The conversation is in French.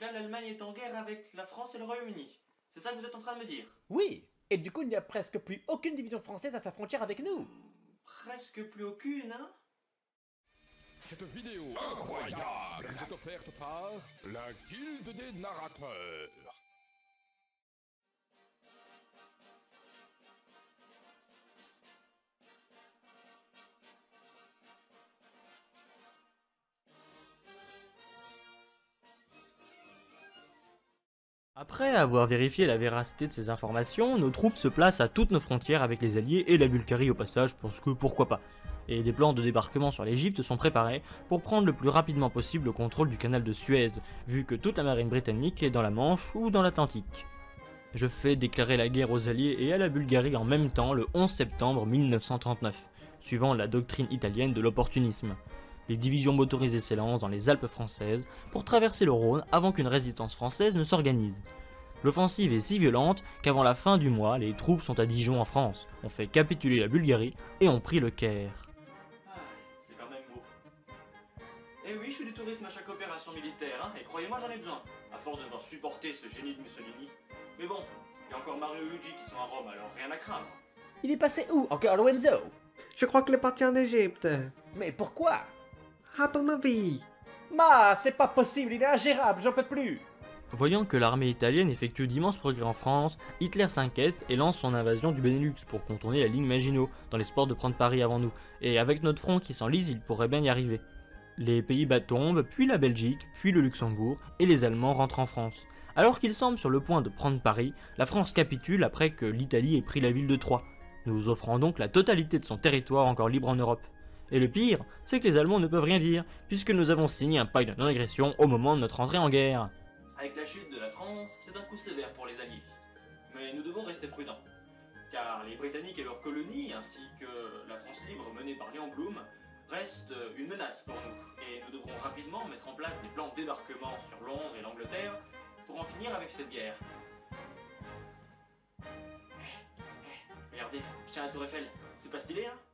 Donc là, l'Allemagne est en guerre avec la France et le Royaume-Uni. C'est ça que vous êtes en train de me dire? Oui, et du coup il n'y a presque plus aucune division française à sa frontière avec nous. Presque plus aucune, hein? Cette vidéo incroyable vous est offerte par la Guilde des narrateurs. Après avoir vérifié la véracité de ces informations, nos troupes se placent à toutes nos frontières avec les Alliés et la Bulgarie au passage, parce que pourquoi pas. Et des plans de débarquement sur l'Égypte sont préparés pour prendre le plus rapidement possible le contrôle du canal de Suez, vu que toute la marine britannique est dans la Manche ou dans l'Atlantique. Je fais déclarer la guerre aux Alliés et à la Bulgarie en même temps le 11 septembre 1939, suivant la doctrine italienne de l'opportunisme. Les divisions motorisées s'élancent dans les Alpes françaises pour traverser le Rhône avant qu'une résistance française ne s'organise. L'offensive est si violente qu'avant la fin du mois, les troupes sont à Dijon en France, ont fait capituler la Bulgarie et ont pris le Caire. Ah, c'est quand même beau. Eh oui, je fais du tourisme à chaque opération militaire, hein, et croyez-moi, j'en ai besoin, à force de devoir supporter ce génie de Mussolini. Mais bon, il y a encore Mario et Luigi qui sont à Rome, alors rien à craindre. Il est passé où encore Lorenzo? Je crois qu'il est parti en Égypte. Mais pourquoi? À ton avis Ma, c'est pas possible, il est ingérable, j'en peux plus Voyant que l'armée italienne effectue d'immenses progrès en France, Hitler s'inquiète et lance son invasion du Benelux pour contourner la ligne Maginot, dans l'espoir de prendre Paris avant nous, et avec notre front qui s'enlise, il pourrait bien y arriver. Les Pays-Bas tombent, puis la Belgique, puis le Luxembourg, et les Allemands rentrent en France. Alors qu'ils semblent sur le point de prendre Paris, la France capitule après que l'Italie ait pris la ville de Troyes, nous offrant donc la totalité de son territoire encore libre en Europe. Et le pire, c'est que les Allemands ne peuvent rien dire, puisque nous avons signé un pacte de non-agression au moment de notre entrée en guerre. Avec la chute de la France, c'est un coup sévère pour les Alliés. Mais nous devons rester prudents. Car les Britanniques et leurs colonies, ainsi que la France libre menée par Léon Blum, restent une menace pour nous. Et nous devrons rapidement mettre en place des plans de débarquement sur Londres et l'Angleterre pour en finir avec cette guerre. Eh, eh, regardez, tiens la tour Eiffel. C'est pas stylé, hein?